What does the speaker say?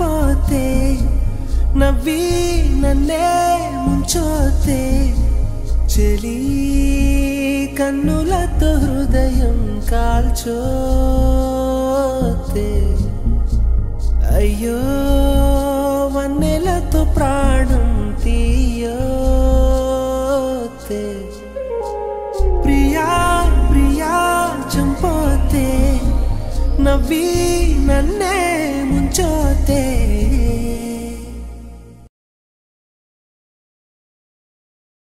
పోతే నవ్వి నన్నే ముంచోతే చెలి కన్నులతో హృదయం కాల్చోతే. అయ్యో వన్నెలతో ప్రాణం తీయోతే. ప్రియా ప్రియా చంపోతే నవ్వి నన్నే